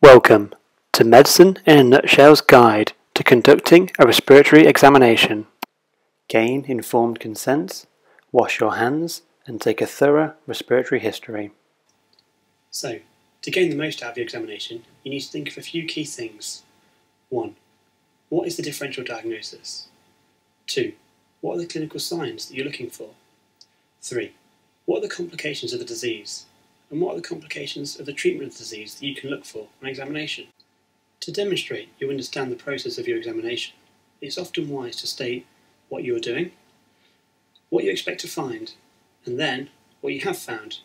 Welcome to Medicine in a Nutshell's Guide to Conducting a Respiratory Examination. Gain informed consent, wash your hands, and take a thorough respiratory history. So, to gain the most out of your examination, you need to think of a few key things. 1. What is the differential diagnosis? 2. What are the clinical signs that you're looking for? 3. What are the complications of the disease? And what are the complications of the treatment of the disease that you can look for on examination? To demonstrate you understand the process of your examination, it's often wise to state what you are doing, what you expect to find, and then what you have found.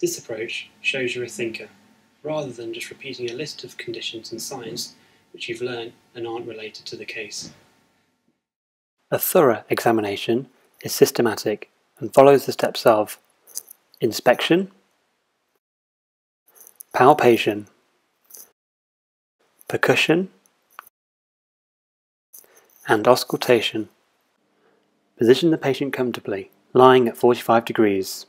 This approach shows you're a thinker, rather than just repeating a list of conditions and signs which you've learned and aren't related to the case. A thorough examination is systematic and follows the steps of inspection, palpation, percussion, and auscultation. Position the patient comfortably, lying at 45 degrees.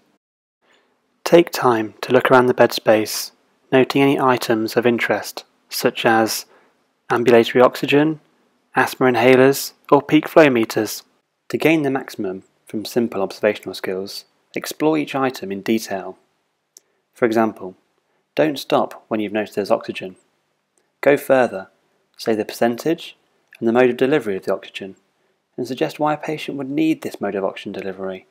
Take time to look around the bed space, noting any items of interest, such as ambulatory oxygen, asthma inhalers, or peak flow meters. To gain the maximum from simple observational skills, explore each item in detail. For example, don't stop when you've noticed there's oxygen. Go further, say the percentage and the mode of delivery of the oxygen, and suggest why a patient would need this mode of oxygen delivery.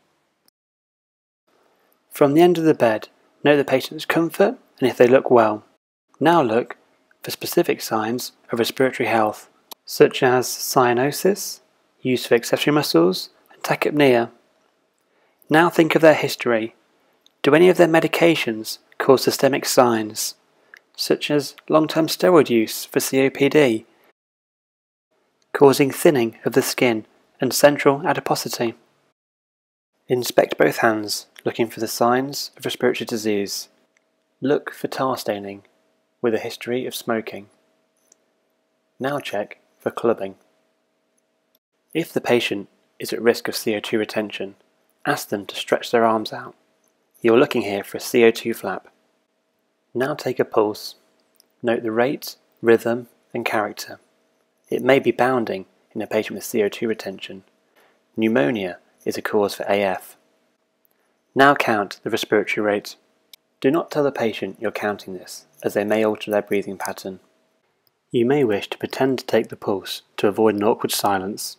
From the end of the bed, note the patient's comfort and if they look well. Now look for specific signs of respiratory health, such as cyanosis, use of accessory muscles, and tachypnea. Now think of their history. Do any of their medications cause systemic signs, such as long-term steroid use for COPD, causing thinning of the skin and central adiposity? Inspect both hands, looking for the signs of respiratory disease. Look for tar staining with a history of smoking. Now check for clubbing. If the patient is at risk of CO2 retention, ask them to stretch their arms out. You're looking here for a CO2 flap. Now take a pulse. Note the rate, rhythm, and character. It may be bounding in a patient with CO2 retention. Pneumonia is a cause for AF. Now count the respiratory rate. Do not tell the patient you're counting this, as they may alter their breathing pattern. You may wish to pretend to take the pulse to avoid an awkward silence.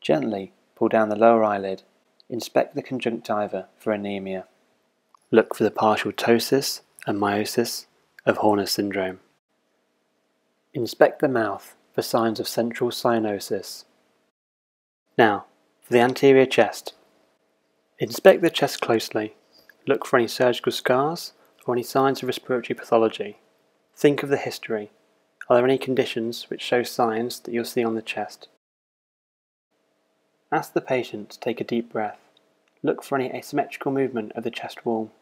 Gently pull down the lower eyelid. Inspect the conjunctiva for anemia. Look for the partial ptosis and miosis of Horner syndrome. Inspect the mouth for signs of central cyanosis. Now, for the anterior chest. Inspect the chest closely. Look for any surgical scars or any signs of respiratory pathology. Think of the history. Are there any conditions which show signs that you'll see on the chest? Ask the patient to take a deep breath. Look for any asymmetrical movement of the chest wall.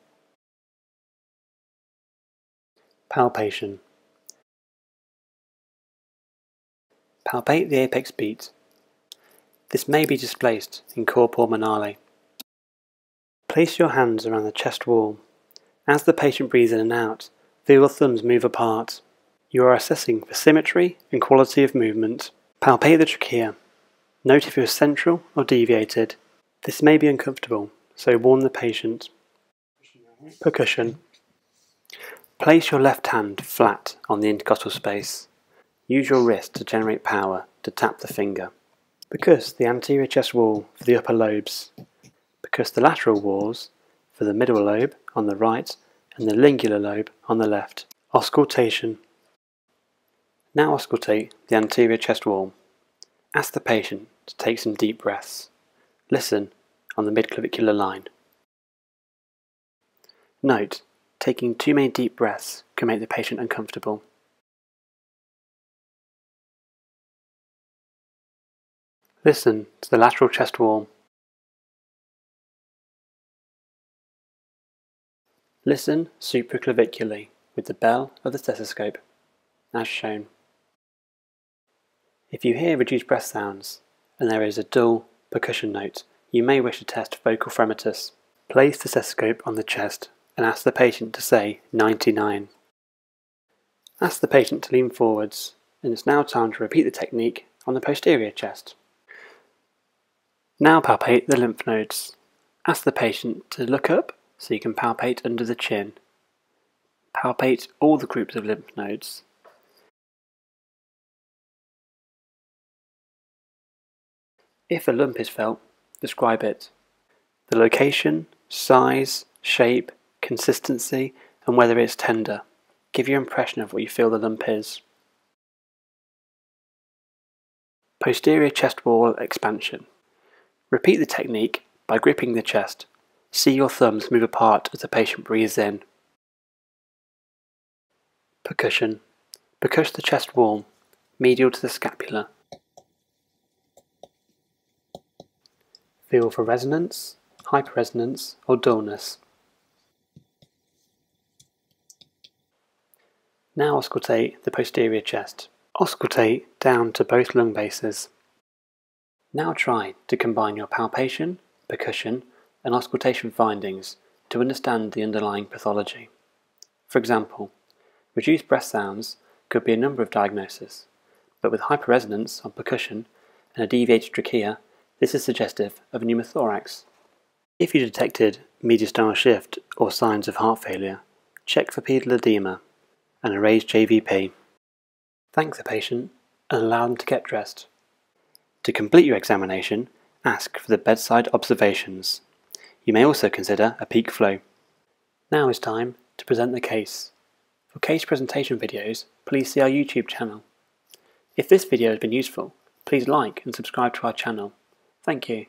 Palpation. Palpate the apex beat. This may be displaced in cor pulmonale. Place your hands around the chest wall. As the patient breathes in and out, feel your thumbs move apart. You are assessing for symmetry and quality of movement. Palpate the trachea. Note if you're central or deviated. This may be uncomfortable, so warn the patient. Percussion. Place your left hand flat on the intercostal space. Use your wrist to generate power to tap the finger. Percuss the anterior chest wall for the upper lobes. Percuss the lateral walls for the middle lobe on the right and the lingular lobe on the left. Auscultation. Now auscultate the anterior chest wall. Ask the patient to take some deep breaths. Listen on the midclavicular line. Note, taking too many deep breaths can make the patient uncomfortable. Listen to the lateral chest wall. Listen supraclavicularly with the bell of the stethoscope, as shown. If you hear reduced breath sounds and there is a dull percussion note, you may wish to test vocal fremitus. Place the stethoscope on the chest and ask the patient to say 99. Ask the patient to lean forwards and it's now time to repeat the technique on the posterior chest. Now palpate the lymph nodes. Ask the patient to look up so you can palpate under the chin. Palpate all the groups of lymph nodes. If a lump is felt, describe it. The location, size, shape, consistency, and whether it's tender. Give your impression of what you feel the lump is. Posterior chest wall expansion. Repeat the technique by gripping the chest. See your thumbs move apart as the patient breathes in. Percussion. Percuss the chest wall, medial to the scapula. Feel for resonance, hyperresonance, or dullness. Now auscultate the posterior chest. Auscultate down to both lung bases. Now try to combine your palpation, percussion, and auscultation findings to understand the underlying pathology. For example, reduced breath sounds could be a number of diagnoses, but with hyperresonance on percussion and a deviated trachea, this is suggestive of pneumothorax. If you detected mediastinal shift or signs of heart failure, check for pedal edema and a raised JVP. Thank the patient and allow them to get dressed. To complete your examination, ask for the bedside observations. You may also consider a peak flow. Now is time to present the case. For case presentation videos, please see our YouTube channel. If this video has been useful, please like and subscribe to our channel. Thank you.